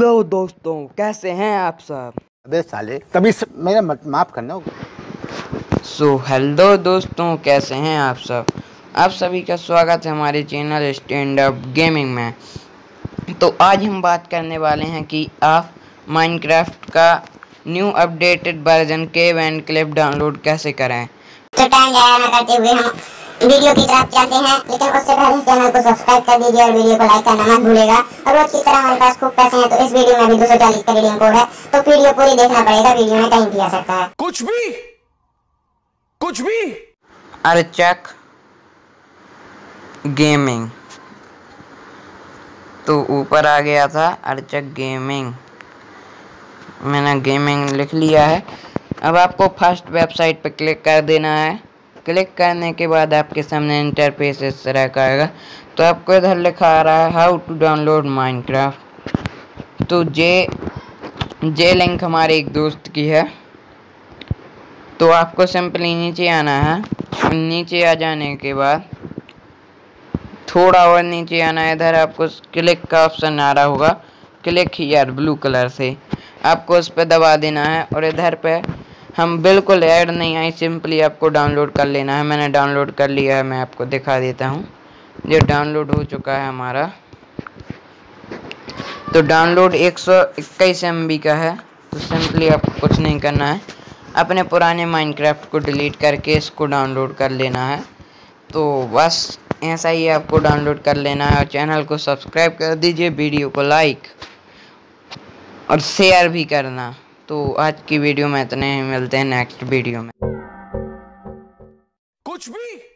Hello दोस्तों कैसे हैं आप सब? अबे साले कभी स... मेरा माफ़ करना होगा सो हेलो दोस्तों कैसे हैं आप सब? आप सभी का स्वागत है हमारे चैनल स्टैंड अप गेमिंग में। तो आज हम बात करने वाले हैं कि आप माइनक्राफ्ट का न्यू अपडेटेड वर्जन के एंड क्लिप डाउनलोड कैसे करें? तो टाइम जाया न करते हुए हम वीडियो की तरफ़ चलते हैं लेकिन उससे पहले चैनल को सब्सक्राइब कर दीजिए और वीडियो को लाइक करना मत भूलेगा और रोज की तरह हमारे पास खूब पैसे हैं तो इस वीडियो में भी दो सौ चालीस का रिडीम कोड है तो वीडियो पूरी देखना पड़ेगा वीडियो में कहीं भी आ सकता है। कुछ भी कुछ भी। अर्चक गेमिंग। तो ऊपर आ गया था अर्चक गेमिंग। मैंने गेमिंग लिख लिया है। अब आपको फ़र्स्ट वेबसाइट पर क्लिक कर देना है। क्लिक करने के बाद आपके सामने इंटरफेस इस तरह का आएगा तो आपको इधर लिखा आ रहा है हाउ टू डाउनलोड माइनक्राफ्ट तो जे जे लिंक हमारे एक दोस्त की है। तो आपको सिंपली नीचे आना है। नीचे आ जाने के बाद थोड़ा और नीचे आना है। इधर आपको क्लिक का ऑप्शन आ रहा होगा। क्लिक हियर ब्लू कलर से। आपको उस पर दबा देना है और इधर पे हम बिल्कुल ऐड नहीं आई सिंपली आपको डाउनलोड कर लेना है। मैंने डाउनलोड कर लिया है, मैं आपको दिखा देता हूँ। जो डाउनलोड हो चुका है हमारा। तो डाउनलोड एक सौ इक्कीस एम बी का है तो सिंपली आपको कुछ नहीं करना है। अपने पुराने माइनक्राफ्ट को डिलीट करके इसको डाउनलोड कर लेना है। तो बस, ऐसा ही आपको डाउनलोड कर लेना है और चैनल को सब्सक्राइब कर दीजिए, वीडियो को लाइक और शेयर भी करना। तो आज की वीडियो में इतने ही मिलते हैं नेक्स्ट वीडियो में। कुछ भी।